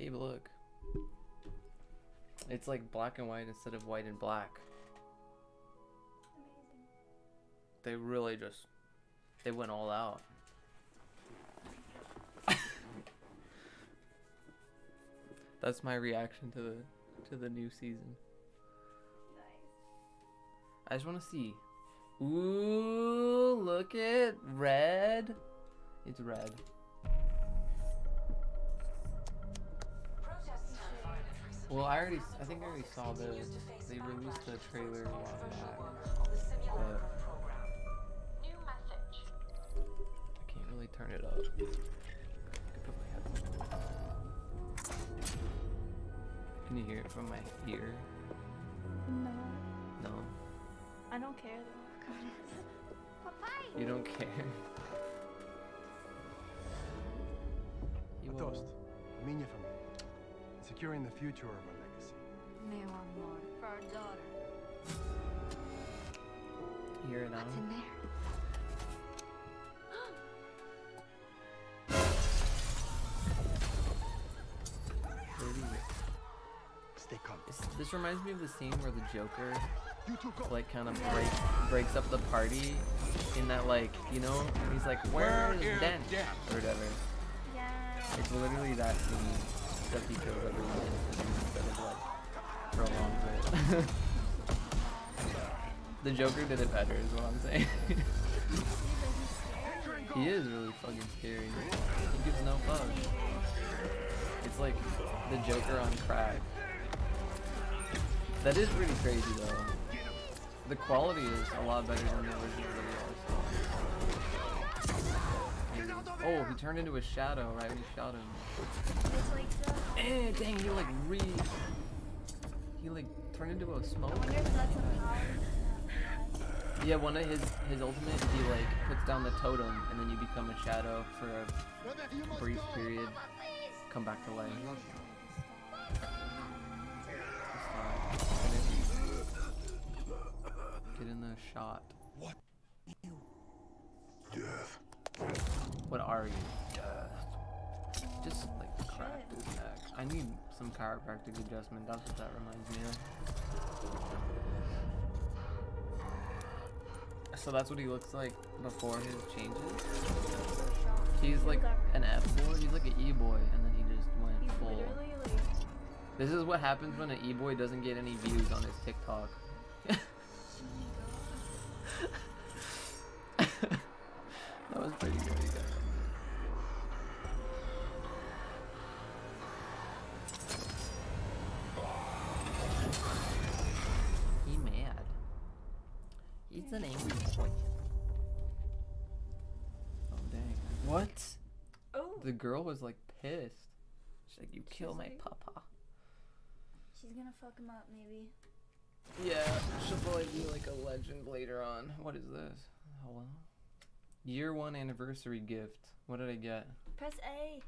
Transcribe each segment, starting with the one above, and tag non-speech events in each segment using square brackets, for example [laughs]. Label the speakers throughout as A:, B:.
A: Babe, look. It's like black and white instead of white and black.
B: Amazing.
A: They really just they went all out. [laughs] That's my reaction to the to the new season.
B: Nice.
A: I just want to see. Ooh, look at red. It's red. Well, I already, I think I already saw the, they released the trailer a while back, but I can't really turn it up. I could put my headphones on. Can you hear it from my ear?
B: No.
A: No,
B: I don't care though. [laughs] Papaya.
A: you don't care. You
C: A
A: will-
C: toast. A minha família. Securing the future of our legacy.
D: Meu amor, for our daughter.
A: You hear it now?
D: What's in there?
C: Stay calm.
A: This, this reminds me of the scene where the Joker
C: You two go.
A: like kind of break, breaks up the party in that like you know he's like where is Dan or whatever.
B: Yeah.
A: It's literally that scene he kills everyone instead of like [laughs] the Joker did it better is what I'm saying. [laughs] he is really fucking scary. He gives no fuck. It's like the Joker on crack. That is pretty crazy though. The quality is a lot better than the original video. Oh, he turned into a shadow right when he shot him.
B: It's like the.
A: Eh, dang, he like re... He like turned into a smoke.
B: I wonder if that's a power. that
A: Yeah, one of his his ultimate, he like puts down the totem, and then you become a shadow for a brief period. Come back to life. Get in the shot.
C: What? You. Death.
A: What are you? Death. Just like cracked his neck. I need some chiropractic adjustment. That's what that reminds me of. So that's what he looks like before his changes. He's like an F boy. He's like an E boy, and then he just went
B: He's
A: full.
B: literally.
A: This is what happens when an E boy doesn't get any views on his TikTok. Oh [laughs] that was pretty good. He's an angry boy. Oh dang. What?
B: Oh.
A: The girl was like pissed. She's like, you kill my
B: like-
A: papa.
B: She's gonna fuck him up, maybe.
A: Yeah, she'll probably be like a legend later on. What is this? Hello? Year one anniversary gift. What did I get?
B: Press A.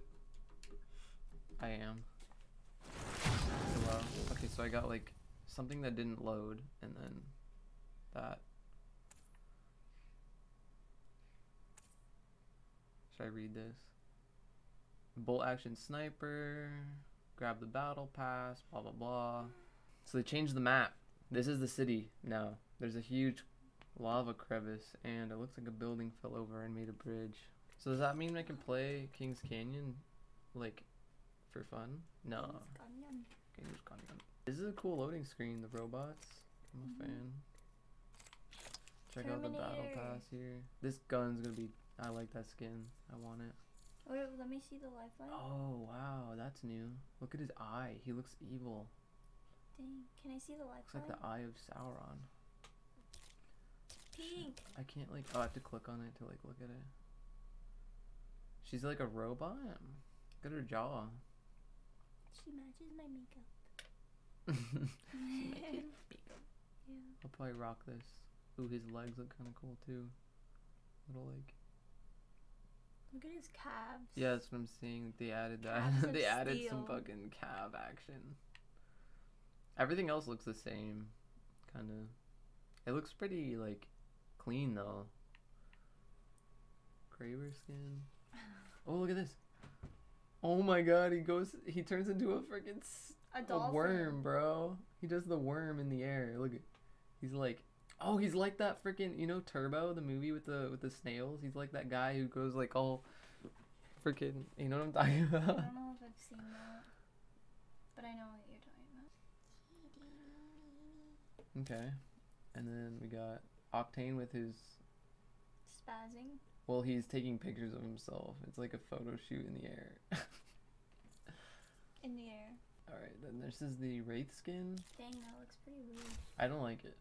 A: I am. Hello. Okay, so I got like something that didn't load and then that. I read this? Bolt action sniper. Grab the battle pass. Blah blah blah. So they changed the map. This is the city now. There's a huge lava crevice and it looks like a building fell over and made a bridge. So does that mean I can play Kings Canyon like for fun? No.
B: Ganyan.
A: Kings Canyon. This is a cool loading screen, the robots. I'm a
B: Mhm.
A: fan. Check out the battle pass here. This gun's gonna be I like that skin. I want it.
B: Oh, wait, let me see the lifeline.
A: Oh wow, that's new. Look at his eye. He looks evil.
B: Dang. Can I see the
A: Looks
B: lifeline?
A: like the eye of Sauron.
B: Pink.
A: I can't like. Oh, I have to click on it to like look at it. She's like a robot. Look at her jaw.
B: She matches my makeup. [laughs]
A: She matches get makeup. [laughs]
B: Yeah.
A: I'll probably rock this. Ooh, his legs look kind of cool too. Little like.
B: Look at his calves.
A: Yeah, that's what I'm seeing. They added that. [laughs] they added some fucking cab action. Everything else looks the same, kind of. It looks pretty like clean though. Kraber skin. [laughs] Oh, look at this. Oh my god, he goes he turns into a freaking
B: A
A: a worm, bro. He does the worm in the air. Look at he's like Oh, he's like that freaking you know Turbo, the movie with the with the snails? He's like that guy who goes like all freaking you know what I'm talking about?
B: I don't know if I've seen that, but I know what you're talking about.
A: Okay. And then we got Octane with his
B: Spazzing.
A: well, he's taking pictures of himself. It's like a photo shoot in the air.
B: In the air.
A: Alright, then this is the Wraith skin.
B: Dang, that looks pretty weird.
A: I don't like it.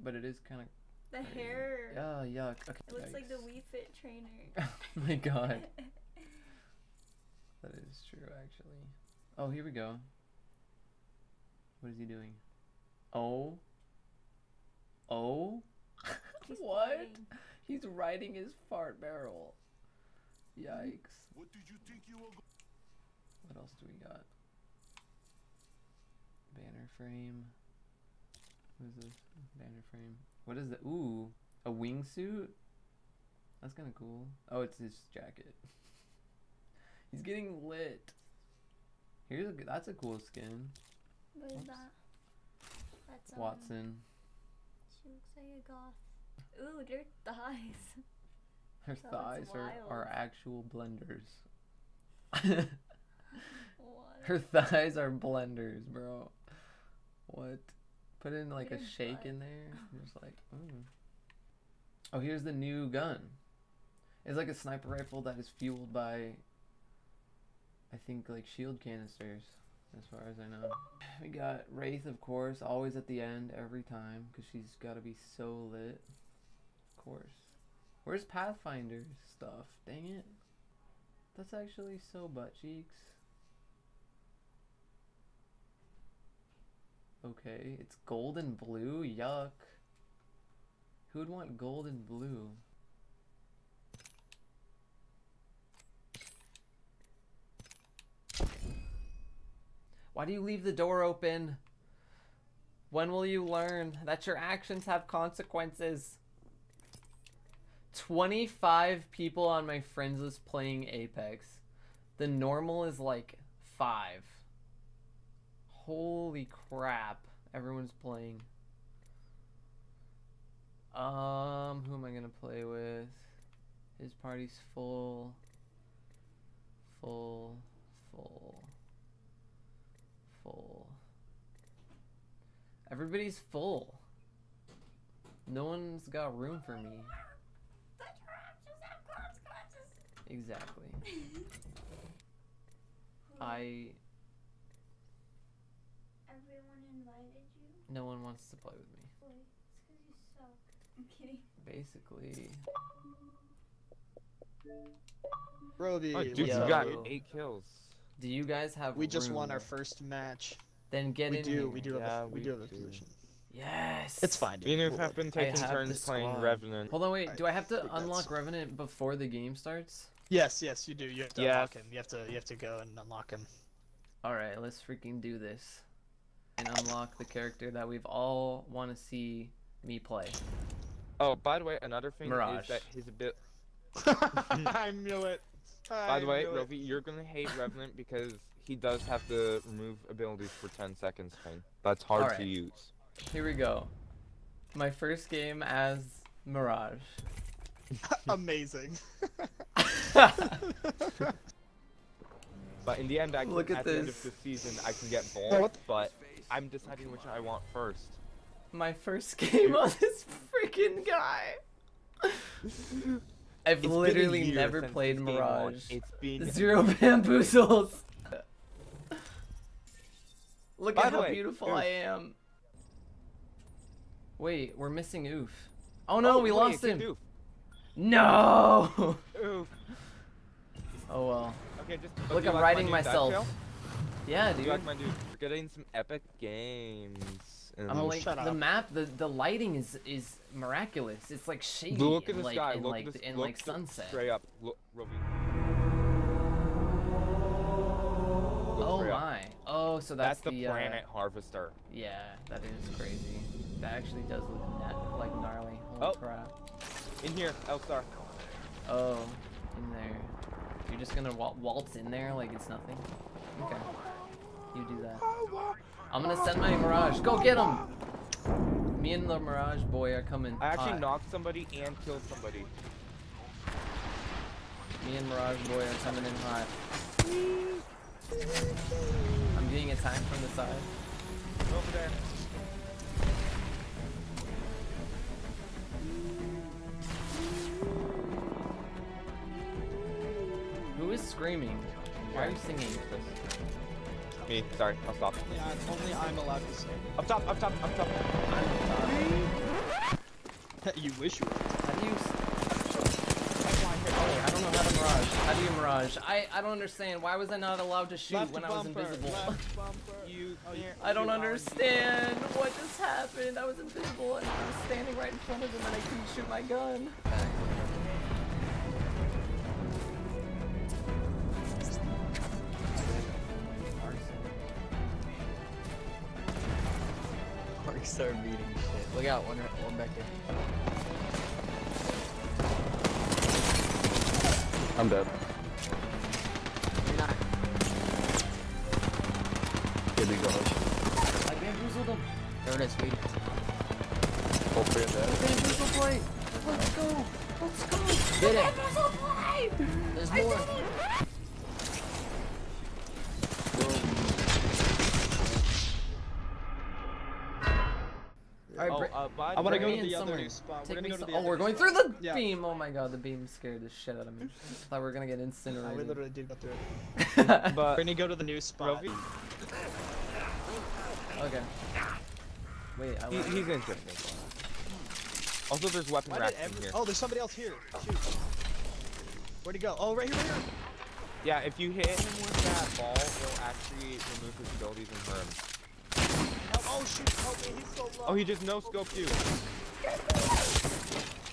A: But it is kinda
B: The
A: Crazy.
B: hair.
A: Oh yuck. Okay.
B: It looks like the
A: yikes.
B: Wii Fit trainer. [laughs]
A: oh my [laughs] god. That is true, actually. Oh, here we go. What is he doing? Oh. Oh. [laughs]
B: He's
A: what?
B: flying.
A: He's riding his fart barrel. Yikes.
E: What did you think you were
A: What else do we got? Banner frame. What is this? Banner frame. What is it? Ooh, a wingsuit. That's kind of cool. Oh, it's his jacket. [laughs] He's getting lit. Here's a g- that's a cool skin.
B: What is
A: Oops.
B: that? That's um,
A: Wattson.
B: She looks like a goth. Ooh, their thighs. [laughs]
A: Her
B: that's
A: thighs are, are actual blenders. [laughs]
B: What?
A: Her thighs are blenders, bro. What? Put in like a shake in there. Just like, ooh. Oh, here's the new gun. It's like a sniper rifle that is fueled by, I think, like shield canisters, as far as I know. We got Wraith, of course, always at the end every time, because she's got to be so lit. Of course. Where's Pathfinder stuff? Dang it. That's actually so butt cheeks. Okay, it's gold and blue. Yuck. Who would want gold and blue? Why do you leave the door open? When will you learn that your actions have consequences? 25 people on my friends list playing Apex. The normal is like 5. Holy crap. Everyone's playing. Um, who am I gonna play with? His party's full. Full. Full. Full. Everybody's full. No one's got room for me.
B: But your actions have consequences.
A: Exactly. I.
B: Everyone invited you.
A: No one wants to play with me.
B: It's because you suck. I'm kidding.
A: Basically.
F: Roby,
G: Oh, dude, you got eight kills.
A: Do you guys have
F: we just won our first match.
A: Then get
F: we
A: in
F: do,
A: here.
F: we do have a, we
G: we
F: do have a position.
A: Yes.
F: It's fine. Dude.
G: Me and
F: We'll
G: Oof have been taking
A: have
G: turns playing. Revenant.
A: Hold on, wait.
F: I
A: Do I have to
F: think that's-
A: unlock Revenant before the game starts?
F: Yes, yes, you do. You have to
G: Yes.
F: unlock him. You have to, you have to go and unlock him.
A: All right, let's freaking do this. And unlock the character that we've all want to see me play.
G: Oh, by the way, another thing
A: Mirage.
G: is that his ability. [laughs]
F: I knew it.
G: By the way,
F: knew.
G: Rovey, you're gonna hate Revenant because he does have to remove abilities for 10 seconds. Thing. That's hard
A: Alright.
G: to use.
A: Here we go. My first game as Mirage. [laughs]
F: amazing.
G: But in the end, I [laughs] can,
A: Look at
G: at, the end of the season, I can get both. But I'm deciding which I want first.
A: My first game on this freaking guy. [laughs] I've
G: It's
A: literally never played
G: this game launched.
A: Mirage.
G: It's been
A: Zero bamboozles. [laughs] Look
G: By
A: at how
G: way,
A: beautiful
G: Oof.
A: I am. Wait, we're missing Oof. Oh no,
G: Oh,
A: we
G: wait,
A: lost him.
G: Doof.
A: No.
G: Oof.
A: Oh well.
G: Okay, just.
A: Look, I'm riding myself.
G: Dash
A: Yeah, dude.
G: you like my dude? We're getting some epic games. And
A: I'm like
F: Shut
A: the
F: up.
A: map, the the lighting is is miraculous. It's like shady
G: Look at the
A: like
G: sky.
A: and
G: Look
A: like
G: at this.
A: and
G: look
A: like
G: s-
A: sunset.
G: Straight up. Look, Rovey. Look
A: Oh
G: straight up.
A: my. Oh, so
G: That's,
A: that's,
G: the
A: uh,
G: planet harvester.
A: yeah, that is crazy. That actually does look na- like gnarly. Holy
G: Oh.
A: crap.
G: In here, Elstar.
A: Oh, in there. You're just gonna wa- waltz in there like it's nothing. Okay. You do that. I'm gonna send my Mirage. Go get him! Me and the Mirage boy are coming.
G: I actually
A: hot.
G: knocked somebody and killed somebody.
A: Me and Mirage boy are coming in hot. I'm getting attacked from the side.
G: Over there.
A: Who is screaming? Why are you singing?
G: Me. Sorry. I'll stop.
F: Yeah, only I'm allowed to say.
G: Up top. Up top. Up top. [laughs]
F: you wish you were.
A: How do you? s- Oh, I don't know how to mirage. How do you mirage? I I don't understand. Why was I not allowed to shoot
F: Left
A: when I was invisible?
F: left [laughs] bumper.
G: You
F: Oh, you-
G: can't.
A: I don't understand what just happened. I was invisible and I was standing right in front of him and I couldn't shoot my gun.
E: Mark started beating shit. Look out, one, one back there.
G: I'm dead.
E: You're not.
G: Here we go.
A: I bamboozled him.
E: There it is, waiting.
G: Hopefully you're dead.
A: Bamboozle play. Let's go. Let's go.
E: Did it.
B: Bamboozle play!
E: There's
B: I
E: more.
G: Uh, by
F: I want to go to
A: in
F: the other
A: somewhere.
F: new spot.
A: Take
F: We're gonna go to the
A: oh, we're going
F: spot.
A: through the
F: Yeah.
A: beam. Oh my god, the beam scared the shit out of me. I thought we were gonna get
F: Uh, we literally did go through it. [laughs]
G: But
F: We're gonna go to the new spot.
G: Rovey,
A: okay. Wait, I
G: he,
A: left.
G: he's interesting. Also, there's weapon
F: Why
G: racks in
F: every-
G: here.
F: Oh, there's somebody else here. Shoot. Where'd he go? Oh, right here, right here.
G: Yeah, if you hit him with that ball, it'll actually remove his abilities and hurt him.
F: Help. Oh, shoot. Help me. He's so low.
G: Oh, he just no scoped you.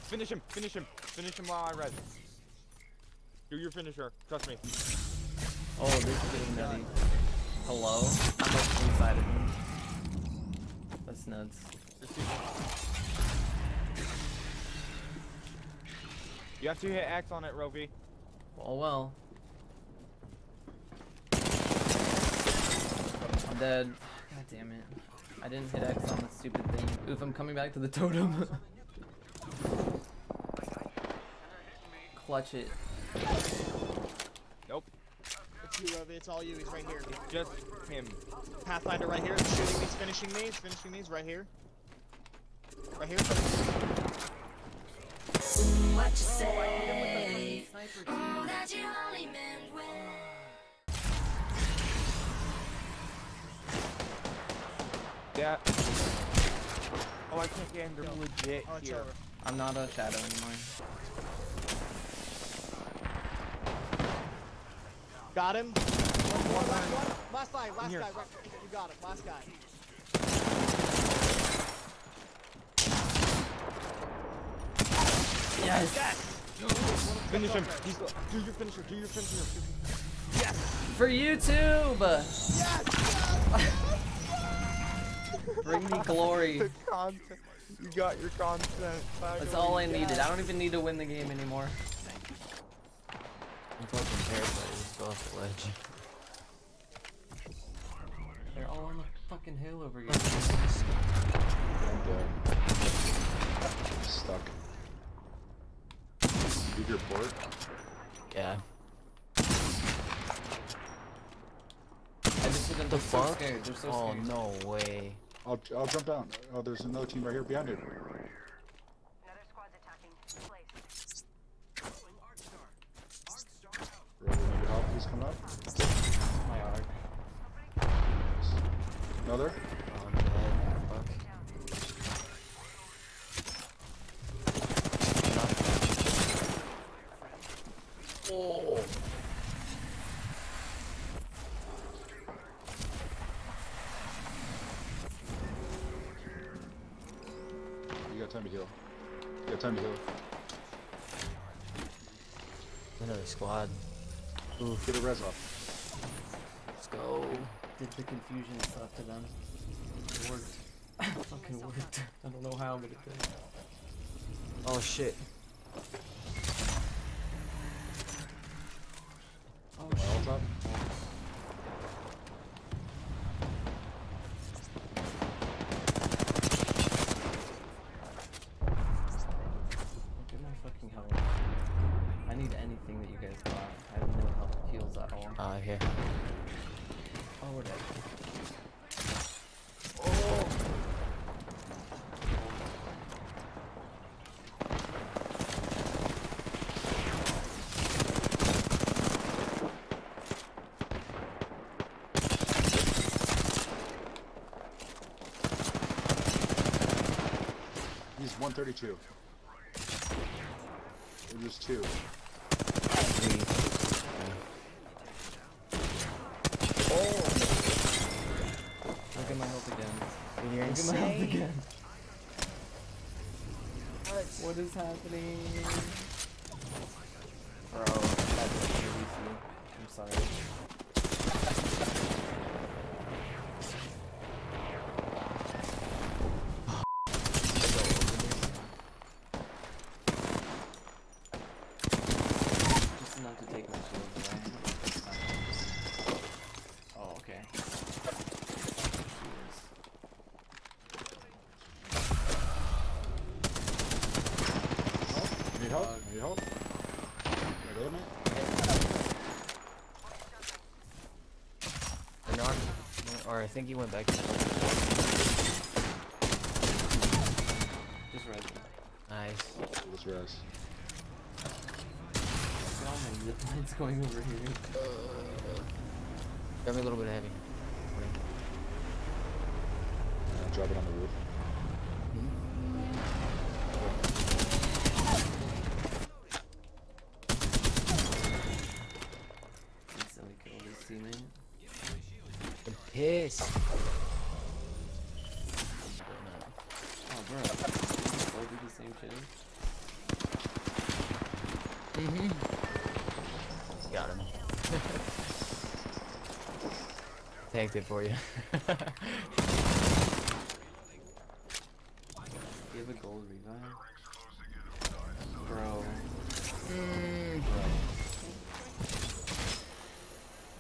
G: Finish him, finish him, finish him while I res. Do your finisher, trust me.
A: Oh, this is getting nutty. Hello? I'm like inside of him. That's nuts.
G: Just You have to hit X on it, Rovey.
A: Oh well. I'm dead. God damn it. I didn't hit X on the stupid thing. Oof, I'm coming back to the totem. Clutch it.
G: Nope,
F: It's you, Rovey. It's all you. He's right here.
G: just him.
F: Pathfinder right here. He's shooting me. He's finishing me. He's finishing me. He's right here. Right here.
B: What you say?
A: Sniper
G: Yeah. Oh, I can't get him. They're legit
F: Oh,
G: here.
F: over.
A: I'm not a shadow anymore.
F: Got him. One more, last one. Last guy. Last guy. Right. You got him. Last guy.
A: Yes!
G: Finish him. He's do your finisher. Do your finisher. Yes.
A: For YouTube!
F: Yes. [laughs]
A: Bring me glory.
G: You got your content.
A: That's all I needed. I don't even need to win the game anymore.
E: I'm fucking terrified. He's still off the ledge.
A: They're all on the fucking hill over here.
H: I'm dead. Stuck. Leave your port.
E: Yeah.
A: I just see them.
E: The
A: They're so
E: fuck?
A: scared. They're so
E: oh
A: scared.
E: no way.
H: I'll, I'll jump down. Oh, there's another team right here behind you.
D: Another squad's attacking. Place.
H: Rover, need your help? He's coming up.
E: My arc.
H: Another.
E: Oh, I'm dead. Fuck. Oh.
H: You got time to heal. You got time to heal.
E: Another squad. Oof.
H: Get a res off.
E: Let's go.
A: Did the confusion stuff to them. It worked. It [laughs] fucking worked. I don't know how, but it did.
E: Oh shit.
H: 132. It just two.
E: Oh!
A: Look at my health again. Look at my health again. What is happening? Bro, I'm sorry. Oh, okay.
H: Need help? Need help? Are they, mate?
E: Or not? Or I think he went back.
A: Just res.
E: Nice.
H: Let's rest.
A: Look at all my zip lines going over here.
E: Grab me a little bit of heavy.
H: Uh, drop it on the roof.
A: Instantly kill this teammate.
E: I'm pissed.
A: Oh, bro. Did you still do the same shit?
E: Mm-hmm. Got him. Tanked it for you.
A: You have a gold revive? Bro.
E: mm.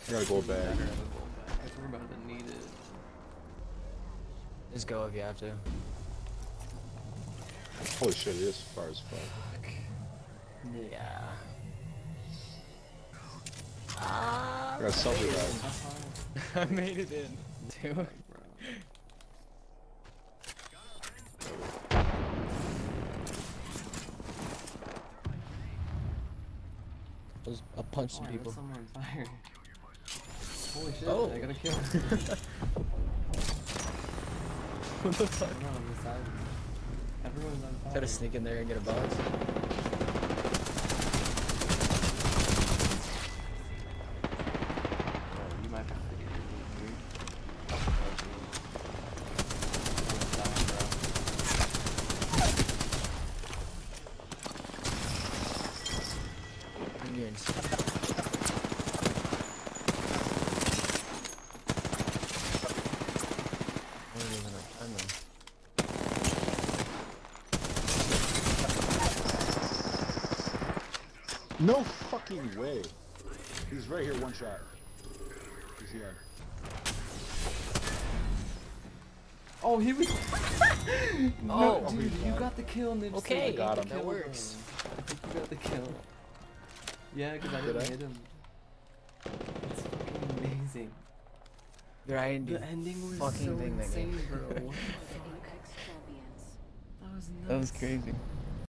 H: I got a gold bag.
A: better have a gold bag. 'cause We're about to need it.
E: Just go if you have to.
H: Holy shit, it is far as fuck.
E: Yeah.
H: I got self revive. [laughs]
E: I made it in. Dude.
A: Bro.
E: I was I punched
A: Oh,
E: some
A: I
E: people.
A: someone on fire. Holy shit,
E: Oh.
A: I got a kill. [laughs]
E: what the fuck?
A: no, on the side. Everyone's on fire.
E: Try to sneak in there and get a box.
A: Bro, you might have to get your loot, dude. Almost dying, bro.
E: You're insane. I don't even have time then.
H: No fucking way. He's right here, one shot. He's here.
A: Oh, he was. [laughs]
E: Oh.
A: no, dude, you got the kill, Nipsey.
E: Okay,
A: You
H: got him.
E: that works.
A: I think you got the kill. Yeah, because I
H: Did
A: didn't
H: I?
A: hit him. It's fucking amazing.
E: Dude, didn't
A: The ending was
E: fucking
A: so
E: thing that
A: insane,
E: game.
A: bro. [laughs] What the fuck? That was nuts.
E: That was crazy.